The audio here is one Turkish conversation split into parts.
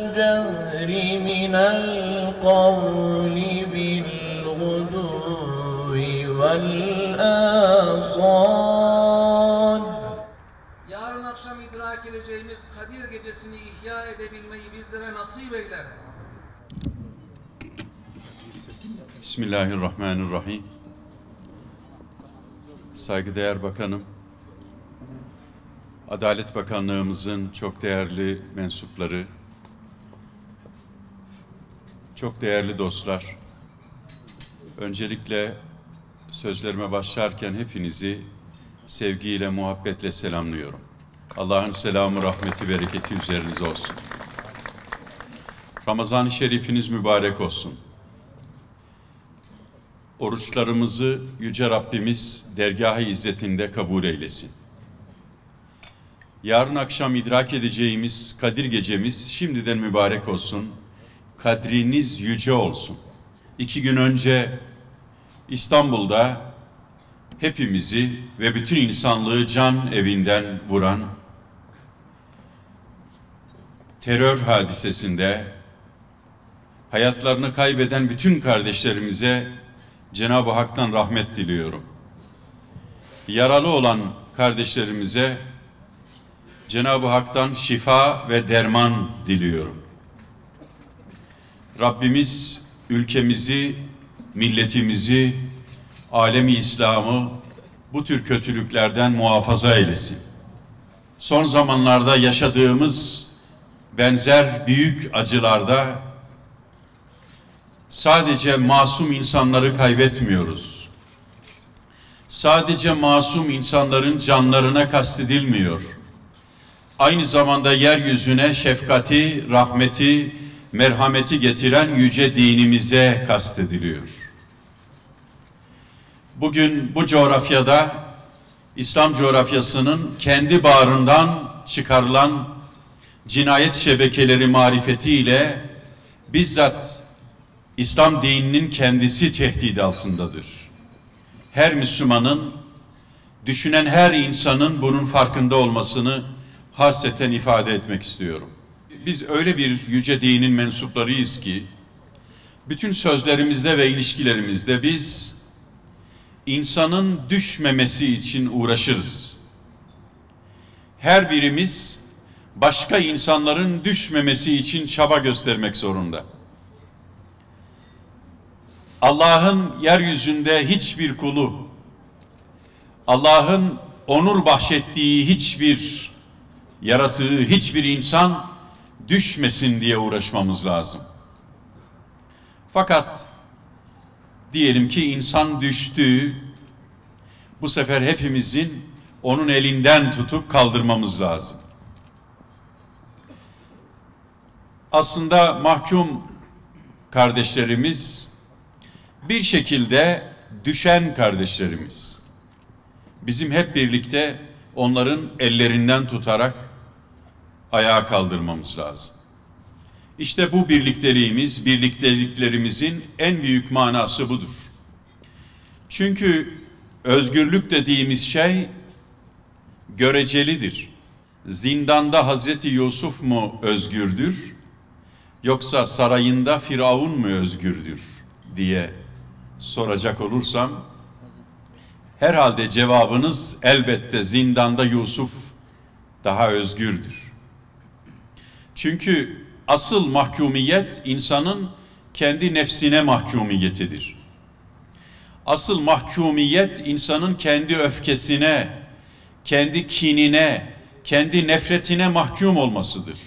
الجهر من القول بالغدو والآصال Yarın akşam idrak edeceğimiz Kadir gecesini ihya edebilmeyi bizlere nasip eyle. Bismillahirrahmanirrahim. Saygıdeğer Bakanım, Adalet Bakanlığımızın çok değerli mensupları, çok değerli dostlar, öncelikle sözlerime başlarken hepinizi sevgiyle, muhabbetle selamlıyorum. Allah'ın selamı, rahmeti, bereketi üzerinize olsun. Ramazan-ı Şerifiniz mübarek olsun. Oruçlarımızı Yüce Rabbimiz dergâh-ı izzetinde kabul eylesin. Yarın akşam idrak edeceğimiz Kadir gecemiz şimdiden mübarek olsun. Kadriniz yüce olsun. İki gün önce İstanbul'da hepimizi ve bütün insanlığı can evinden vuran terör hadisesinde hayatlarını kaybeden bütün kardeşlerimize Cenab-ı Hak'tan rahmet diliyorum. Yaralı olan kardeşlerimize Cenab-ı Hak'tan şifa ve derman diliyorum. Rabbimiz ülkemizi, milletimizi, alemi İslam'ı bu tür kötülüklerden muhafaza eylesin. Son zamanlarda yaşadığımız benzer büyük acılarda sadece masum insanları kaybetmiyoruz. Sadece masum insanların canlarına kastedilmiyor. Aynı zamanda yeryüzüne şefkati, rahmeti, merhameti getiren yüce dinimize kastediliyor. Bugün bu coğrafyada İslam coğrafyasının kendi bağrından çıkarılan cinayet şebekeleri marifetiyle bizzat İslam dininin kendisi tehdit altındadır. Her Müslümanın, düşünen her insanın bunun farkında olmasını hasreten ifade etmek istiyorum. Biz öyle bir yüce dinin mensuplarıyız ki, bütün sözlerimizde ve ilişkilerimizde biz insanın düşmemesi için uğraşırız. Her birimiz başka insanların düşmemesi için çaba göstermek zorunda. Allah'ın yeryüzünde hiçbir kulu, Allah'ın onur bahşettiği hiçbir yaratığı, hiçbir insan düşmesin diye uğraşmamız lazım. Fakat diyelim ki insan düştü, bu sefer hepimizin onun elinden tutup kaldırmamız lazım. Aslında mahkum kardeşlerimiz bir şekilde düşen kardeşlerimiz. Bizim hep birlikte onların ellerinden tutarak ayağa kaldırmamız lazım. İşte bu birlikteliğimiz, birlikteliklerimizin en büyük manası budur. Çünkü özgürlük dediğimiz şey görecelidir. Zindanda Hazreti Yusuf mu özgürdür, yoksa sarayında Firavun mu özgürdür diye soracak olursam, herhalde cevabınız elbette zindanda Yusuf daha özgürdür. Çünkü asıl mahkumiyet insanın kendi nefsine mahkumiyetidir. Asıl mahkumiyet insanın kendi öfkesine, kendi kinine, kendi nefretine mahkum olmasıdır.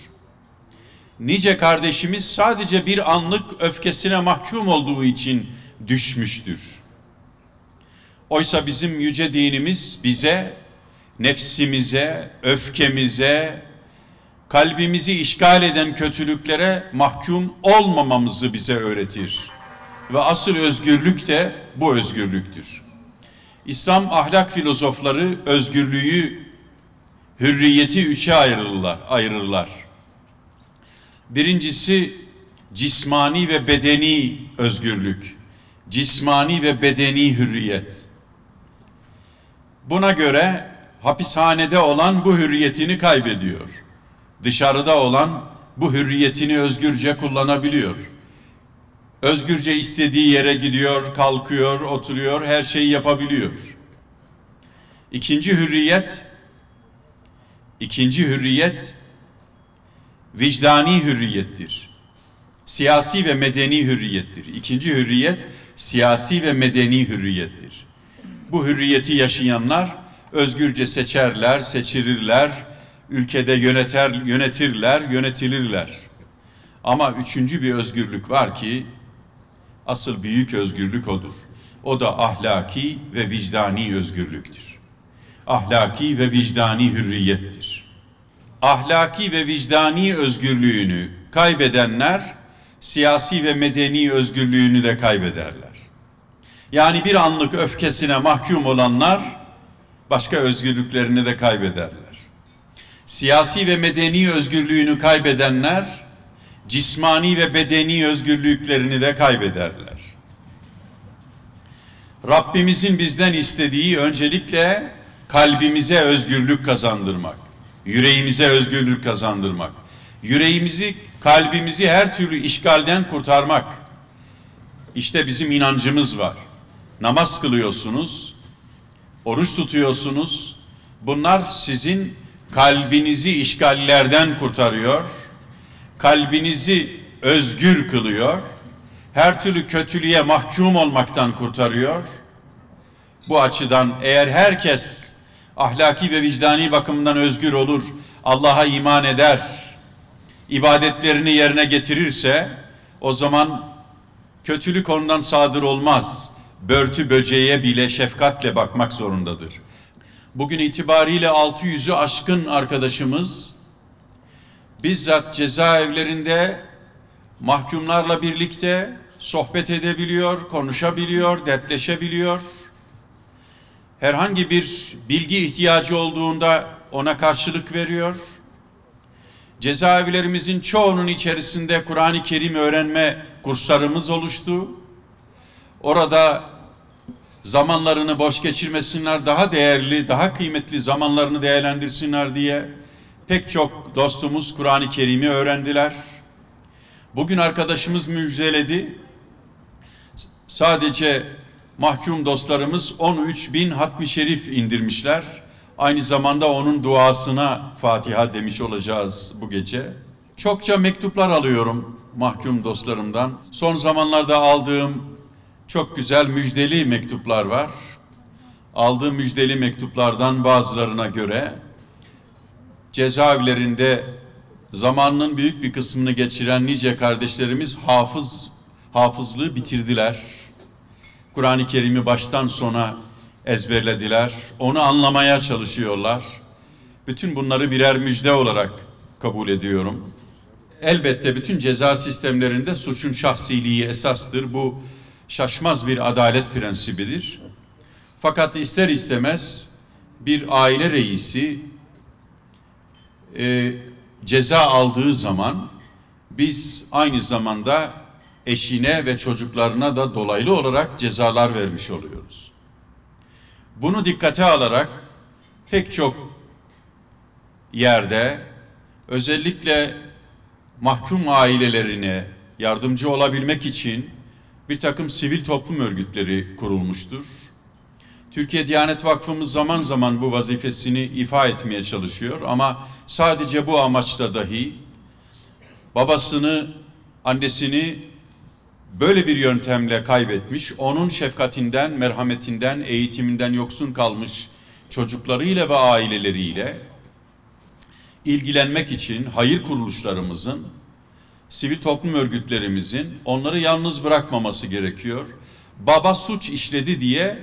Nice kardeşimiz sadece bir anlık öfkesine mahkum olduğu için düşmüştür. Oysa bizim yüce dinimiz bize, nefsimize, öfkemize, kalbimizi işgal eden kötülüklere mahkum olmamamızı bize öğretir. Ve asıl özgürlük de bu özgürlüktür. İslam ahlak filozofları özgürlüğü, hürriyeti üçe ayırırlar. ayırırlar. Birincisi cismani ve bedeni özgürlük. Cismani ve bedeni hürriyet. Buna göre hapishanede olan bu hürriyetini kaybediyor. Dışarıda olan bu hürriyetini özgürce kullanabiliyor. Özgürce istediği yere gidiyor, kalkıyor, oturuyor, her şeyi yapabiliyor. İkinci hürriyet, ikinci hürriyet vicdani hürriyettir. Siyasi ve medeni hürriyettir. İkinci hürriyet siyasi ve medeni hürriyettir. Bu hürriyeti yaşayanlar özgürce seçerler, seçirirler, ülkede yöneter, yönetirler, yönetilirler. Ama üçüncü bir özgürlük var ki asıl büyük özgürlük odur. O da ahlaki ve vicdani özgürlüktür. Ahlaki ve vicdani hürriyettir. Ahlaki ve vicdani özgürlüğünü kaybedenler siyasi ve medeni özgürlüğünü de kaybederler. Yani bir anlık öfkesine mahkum olanlar başka özgürlüklerini de kaybederler. Siyasi ve medeni özgürlüğünü kaybedenler cismani ve bedeni özgürlüklerini de kaybederler. Rabbimizin bizden istediği öncelikle kalbimize özgürlük kazandırmak, yüreğimize özgürlük kazandırmak, yüreğimizi, kalbimizi her türlü işgalden kurtarmak. İşte bizim inancımız var. Namaz kılıyorsunuz, oruç tutuyorsunuz. Bunlar sizin kalbinizi işgallerden kurtarıyor, kalbinizi özgür kılıyor, her türlü kötülüğe mahkum olmaktan kurtarıyor. Bu açıdan eğer herkes ahlaki ve vicdani bakımdan özgür olur, Allah'a iman eder, ibadetlerini yerine getirirse o zaman kötülük ondan sadır olmaz. Börtü böceğe bile şefkatle bakmak zorundadır. Bugün itibariyle 600'ü aşkın arkadaşımız bizzat cezaevlerinde mahkumlarla birlikte sohbet edebiliyor, konuşabiliyor, dertleşebiliyor. Herhangi bir bilgi ihtiyacı olduğunda ona karşılık veriyor. Cezaevlerimizin çoğunun içerisinde Kur'an-ı Kerim öğrenme kurslarımız oluştu. Orada zamanlarını boş geçirmesinler, daha değerli, daha kıymetli zamanlarını değerlendirsinler diye pek çok dostumuz Kur'an-ı Kerim'i öğrendiler. Bugün arkadaşımız müjdeledi. Sadece mahkum dostlarımız 13 bin hatmi şerif indirmişler. Aynı zamanda onun duasına Fatiha demiş olacağız bu gece. Çokça mektuplar alıyorum mahkum dostlarımdan. Son zamanlarda aldığım çok güzel müjdeli mektuplar var. Aldığım müjdeli mektuplardan bazılarına göre cezaevlerinde zamanının büyük bir kısmını geçiren nice kardeşlerimiz hafız hafızlığı bitirdiler. Kur'an-ı Kerim'i baştan sona ezberlediler. Onu anlamaya çalışıyorlar. Bütün bunları birer müjde olarak kabul ediyorum. Elbette bütün ceza sistemlerinde suçun şahsiliği esastır. Bu şaşmaz bir adalet prensibidir. Fakat ister istemez bir aile reisi e, ceza aldığı zaman biz aynı zamanda eşine ve çocuklarına da dolaylı olarak cezalar vermiş oluyoruz. Bunu dikkate alarak pek çok yerde özellikle mahkum ailelerine yardımcı olabilmek için bir takım sivil toplum örgütleri kurulmuştur. Türkiye Diyanet Vakfımız zaman zaman bu vazifesini ifa etmeye çalışıyor ama sadece bu amaçla dahi babasını, annesini böyle bir yöntemle kaybetmiş, onun şefkatinden, merhametinden, eğitiminden yoksun kalmış çocuklarıyla ve aileleriyle ilgilenmek için hayır kuruluşlarımızın, sivil toplum örgütlerimizin onları yalnız bırakmaması gerekiyor. Baba suç işledi diye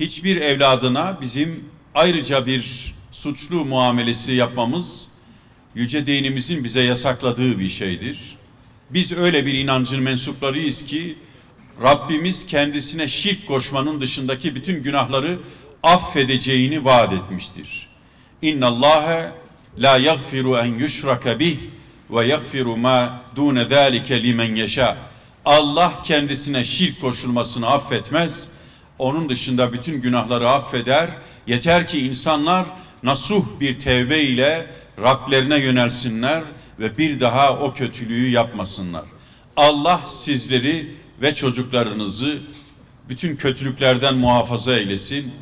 hiçbir evladına bizim ayrıca bir suçlu muamelesi yapmamız yüce dinimizin bize yasakladığı bir şeydir. Biz öyle bir inancın mensuplarıyız ki Rabbimiz kendisine şirk koşmanın dışındaki bütün günahları affedeceğini vaat etmiştir. İnna Allahe la yaghfiru en yushraka bih ve yaghfiru ma dun zalika limen yasha. Allah kendisine şirk koşulmasını affetmez. Onun dışında bütün günahları affeder. Yeter ki insanlar nasuh bir tevbe ile Rablerine yönelsinler ve bir daha o kötülüğü yapmasınlar. Allah sizleri ve çocuklarınızı bütün kötülüklerden muhafaza eylesin.